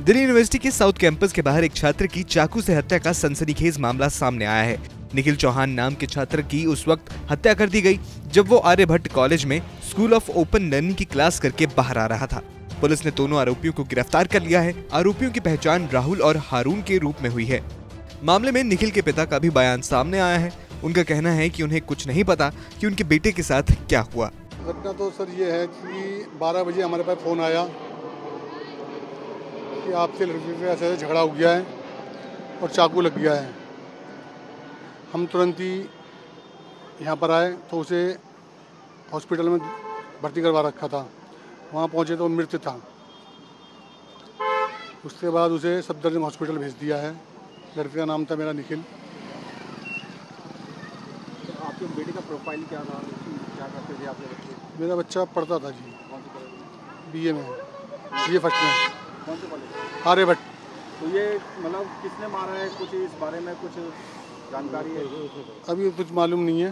Delhi university के south campus के बाहर एक छात्र की चाकू से हत्या का सनसनीखेज मामला सामने आया है। निखिल चौहान नाम के छात्र की उस वक्त हत्या कर दी गई, जब वो आर्यभट्ट कॉलेज में स्कूल ऑफ़ ओपन लर्निंग की क्लास करके बाहर आ रहा था। पुलिस ने दोनों आरोपियों को गिरफ़्तार कर लिया है। आरोपियों की पहचान राहुल और हारून के रूप में हुई है। मामले में निखिल के पिता का भी बयान सामने आया है। उनका कहना है कि उन्हें कुछ नहीं पता कि उनके बेटे के साथ क्या हुआ। घटना तो सर ये है कि 12 बजे हमारे पास फ़ोन आया। कि आपसे लड़की का ऐसे ऐसे झगड़ा हो गया है और चाकू लग गया है। हम तुरंत ही यहाँ पर आए तो उसे हॉस्पिटल में भर्ती करवा रखा था। वहाँ पहुँचे तो मृत था। उसके बाद उसे सफदरजंग हॉस्पिटल भेज दिया है। लड़के का नाम था मेरा निखिल। तो आपके बेटे का प्रोफ़ाइल क्या था? क्या करते थे आपके बच्चे मेरा बच्चा पढ़ता था जी। से बी ए में। बी ए फ़र्स्ट में। कौन से कॉलेज आर्यभट्ट तो ये मतलब किसने मारा है? कुछ इस बारे में कुछ जानकारी है? अभी कुछ मालूम नहीं है।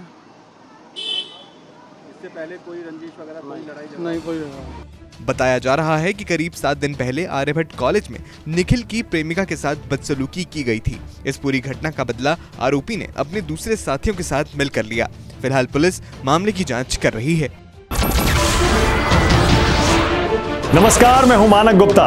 इससे पहले कोई रंजिश वगैरह कोई लड़ाई नहीं कोई बताया जा रहा है कि करीब सात दिन पहले आर्यभट्ट कॉलेज में निखिल की प्रेमिका के साथ बदसलूकी की गई थी। इस पूरी घटना का बदला आरोपी ने अपने दूसरे साथियों के साथ मिलकर लिया। फ़िलहाल पुलिस मामले की जाँच कर रही है। नमस्कार मैं हूँ मानक गुप्ता।